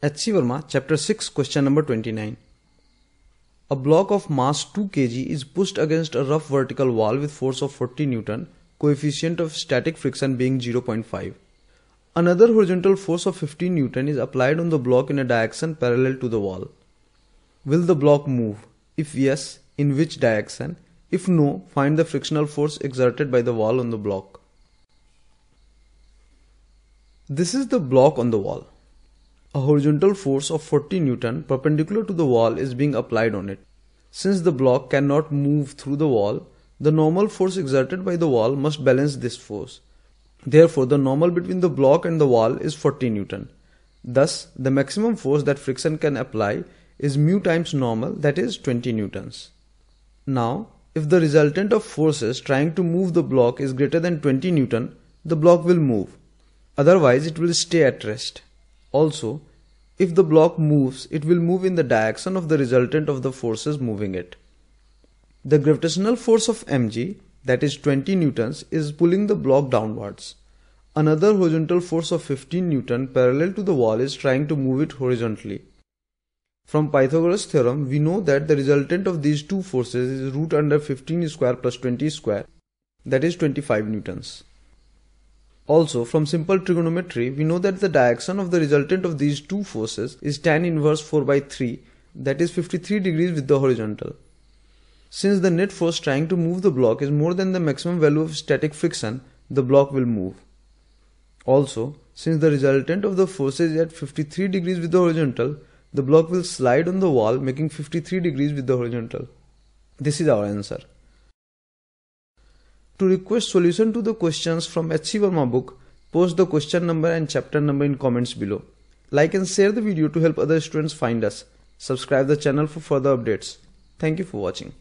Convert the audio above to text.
H.C. Verma, Chapter 6, Question number 29. A block of mass 2 kg is pushed against a rough vertical wall with force of 40 Newton, coefficient of static friction being 0.5. Another horizontal force of 15 Newton is applied on the block in a direction parallel to the wall. Will the block move? If yes, in which direction? If no, find the frictional force exerted by the wall on the block. This is the block on the wall. A horizontal force of 40 Newton perpendicular to the wall is being applied on it. Since the block cannot move through the wall, the normal force exerted by the wall must balance this force. Therefore, the normal between the block and the wall is 40 Newton. Thus, the maximum force that friction can apply is mu times normal that is 20 Newtons. Now, if the resultant of forces trying to move the block is greater than 20 Newton, the block will move. Otherwise, it will stay at rest. Also, if the block moves, it will move in the direction of the resultant of the forces moving it. The gravitational force of mg, that is 20 newtons, is pulling the block downwards. Another horizontal force of 15 newton parallel to the wall is trying to move it horizontally. From Pythagoras theorem, we know that the resultant of these two forces is root under 15 square plus 20 square, that is 25 newtons. Also, from simple trigonometry, we know that the direction of the resultant of these two forces is tan inverse 4 by 3, that is 53 degrees with the horizontal. Since the net force trying to move the block is more than the maximum value of static friction, the block will move. Also, since the resultant of the force is at 53 degrees with the horizontal, the block will slide on the wall making 53 degrees with the horizontal. This is our answer. To request solution to the questions from HC Verma book, post the question number and chapter number in comments below. Like and share the video to help other students find us. Subscribe the channel for further updates. Thank you for watching.